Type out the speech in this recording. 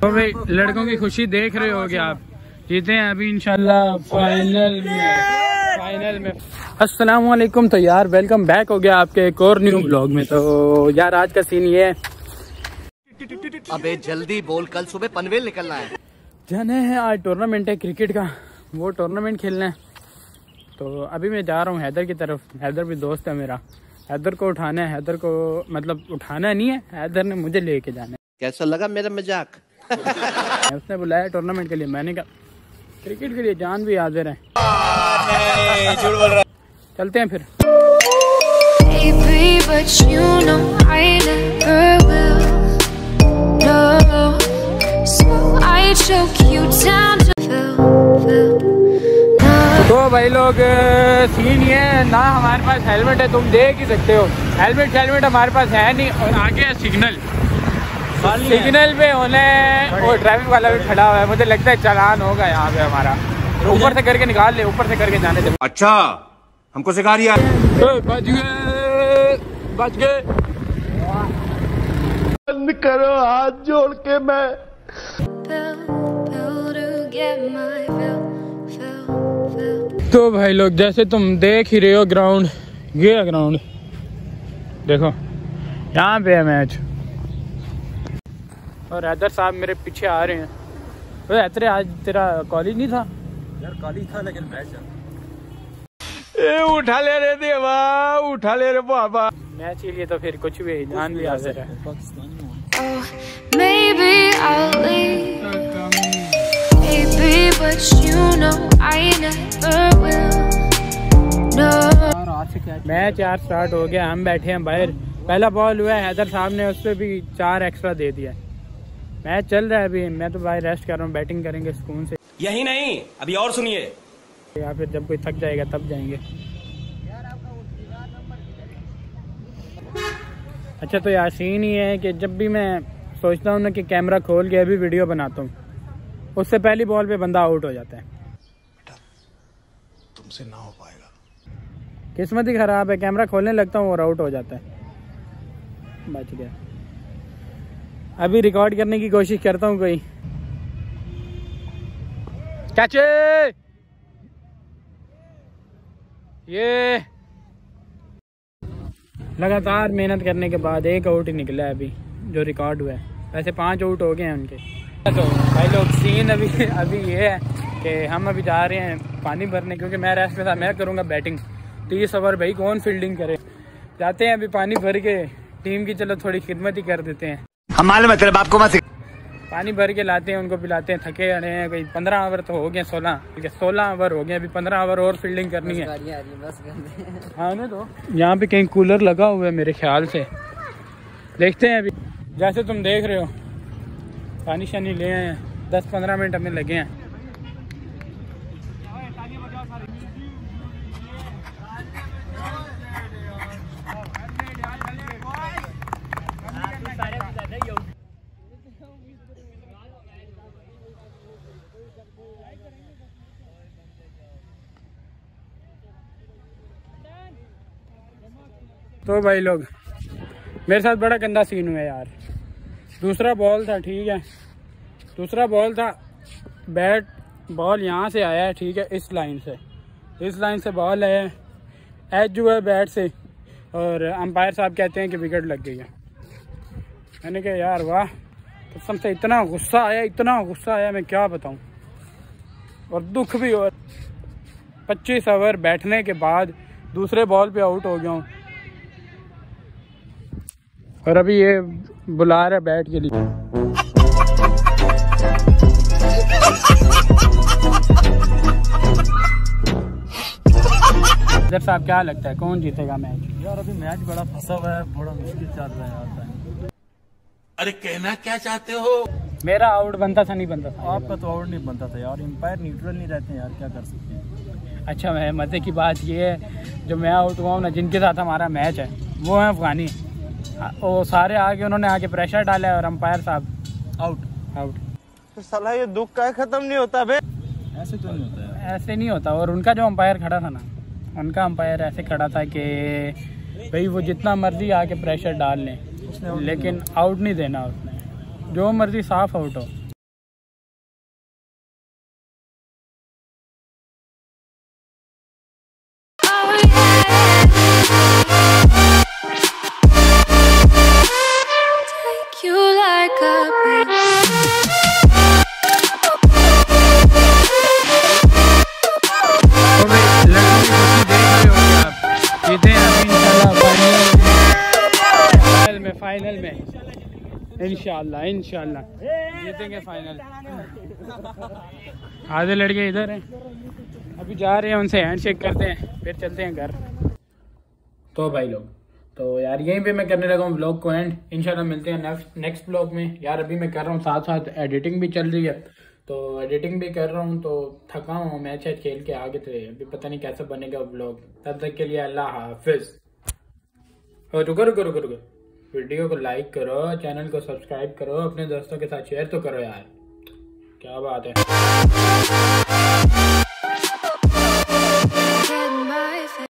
तो भाई लड़कों की खुशी देख रहे होगे आप। जीते हैं अभी इंशाल्लाह फाइनल में। फाइनल में। अस्सलाम वालेकुम तो यार वेलकम बैक हो गया आपके एक और न्यू ब्लॉग में। तो यार आज का सीन ये है। अबे जल्दी बोल कल सुबह पनवेल निकलना है। जाने हैं आज टूर्नामेंट है क्रिकेट का। वो टूर्नामेंट खेलना है। तो अभी मैं जा रहा हूँ हैदर की तरफ़। हैदर भी दोस्त है मेरा। हैदर को उठाना है। हैदर को मतलब उठाना नहीं है। हैदर ने मुझे लेके जाना है। कैसा लगा मेरा मज़ाक? उसने बुलाया टूर्नामेंट के लिए। मैंने कहा क्रिकेट के लिए जान भी हाजिर है। चलते हैं फिर। भाई लोग सीन ये है। ना हमारे पास हेलमेट है तुम देख ही सकते हो। हेलमेट हेलमेट हमारे पास है नहीं। और आगे है सिग्नल सिग्नल पे होने वो ड्राइविंग वाला भी खड़ा हुआ है। मुझे लगता है चालान होगा यहाँ पे हमारा। ऊपर से करके निकाल ले ऊपर से करके जाने दे। अच्छा हमको सिखा ए, बच गए बच गए। to get my fill, fill, fill. तो भाई लोग जैसे तुम देख ही रहे हो ग्राउंड ये है ग्राउंड देखो यहाँ पे है मैच और हैदर साहब मेरे पीछे आ रहे हैं। तो हैदर आज तेरा कॉलेज नहीं था? यार कॉलेज था लेकिन मैच ए उठा ले रे देवा उठा ले रे बाबा। मैच के लिए तो फिर कुछ भी ध्यान भी हाजिर है। Pakistani but you know I never will. No. Match यार स्टार्ट हो गया हम बैठे हैं बाहर। पहला बॉल हुआ है हैदर साहब ने उस पर भी चार एक्स्ट्रा दे दिया। मैच चल रहा है अभी मैं तो भाई रेस्ट कर रहा हूँ बैटिंग करेंगे सुकून से। यही नहीं अभी और सुनिए। या फिर जब कोई थक जाएगा तब जाएँगे। अच्छा तो यासीन ही है कि जब भी मैं सोचता हूँ ना कि कैमरा खोल के अभी वीडियो बनाता हूँ। उससे पहली बॉल पे बंदा आउट हो जाता है। तुमसे ना हो पाएगा। किस्मत ही खराब है कैमरा खोलने लगता हूँ और आउट हो जाता है। बच गया। अभी रिकॉर्ड करने की कोशिश करता हूँ कोई। कैचे! ये! लगातार मेहनत करने के बाद एक आउट ही निकला है अभी जो रिकॉर्ड हुआ है। वैसे पाँच आउट हो गए हैं उनके। तो भाई लोग सीन अभी अभी ये है कि हम अभी जा रहे हैं पानी भरने क्योंकि मैं रेस्ट में था मैं करूँगा बैटिंग तीस ओवर भाई कौन फील्डिंग करे? जाते हैं अभी पानी भर के टीम की चलो थोड़ी खिदमत ही कर देते हैं। हम मालूम है तेरे बाप मत पानी भर के लाते हैं उनको पिलाते हैं थके अड़े हैं कोई पंद्रह ओवर तो हो गए सोलह। ठीक है सोलह ओवर हो गए अभी पंद्रह ओवर और फील्डिंग करनी है। हाँ ना तो? यहाँ पे कहीं कूलर लगा हुआ है मेरे ख्याल से। देखते हैं अभी। जैसे तुम देख रहे हो पानी शानी ले आए हैं। दस पंद्रह मिनट हमें लगे हैं। तो भाई लोग, मेरे साथ बड़ा गंदा सीन हुआ यार। दूसरा बॉल था, ठीक है। दूसरा बॉल था। बैट बॉल यहाँ से आया है, ठीक है, इस लाइन से। इस लाइन से बॉल आया है। एज हुआ है बैट से। और अंपायर साहब कहते हैं कि विकेट लग गई है। मैंने कहा, यार वाह, कसम से इतना गुस्सा आया, इतना गुस्सा आया, मैं क्या बताऊँ? और दुख भी और। पच्चीस ओवर बैठने के बाद दूसरे बॉल पे आउट हो गया हूँ। और अभी ये बुला रहा बैठ के लिए। जब साहब क्या लगता है कौन जीतेगा मैच यार अभी मैच बड़ा फंसा हुआ है बड़ा मुश्किल चल रहा है। अरे कहना क्या चाहते हो? मेरा आउट बनता था नहीं बनता था? आपका तो आउट नहीं बनता था यार एम्पायर न्यूट्रल नहीं रहते यार क्या कर सकते हैं? अच्छा मैं मज़े की बात ये है जो मैं आउट हुआ हूँ ना जिनके साथ हमारा मैच है वो है अफगानी। वो सारे आगे उन्होंने आगे प्रेशर डाला और अंपायर साहब आउट आउट तो सलाह ये दुख का खत्म नहीं होता बे। ऐसे तो नहीं होता है ऐसे नहीं होता। और उनका जो अंपायर खड़ा था ना उनका अंपायर ऐसे खड़ा था कि भाई वो जितना मर्ज़ी आके प्रेशर डाल लें लेकिन आउट नहीं देना उसने। जो मर्ज़ी साफ़ आउट हो। फाइनल में। इंशाल्लाह इंशाल्लाह। जीतेंगे फाइनल। आधे लड़के इधर हैं। अभी जा रहे हैं उनसे हैंडशेक करते हैं फिर चलते हैं घर। तो भाई लोग तो यार यहीं पे मैं करने लगा हूँ ब्लॉग को एंड इंशाल्लाह मिलते हैं नेक्स्ट नेक्स्ट ब्लॉग में। यार अभी मैं कर रहा हूँ साथ साथ एडिटिंग भी चल रही है। तो एडिटिंग भी कर रहा हूँ तो थका हूँ मैच है खेल के आगे थे। अभी पता नहीं कैसे बनेगा ब्लॉग तब तक के लिए अल्लाह हाफिज। रुको रुको रुको रुको। वीडियो को लाइक करो, चैनल को सब्सक्राइब करो, अपने दोस्तों के साथ शेयर तो करो यार। क्या बात है।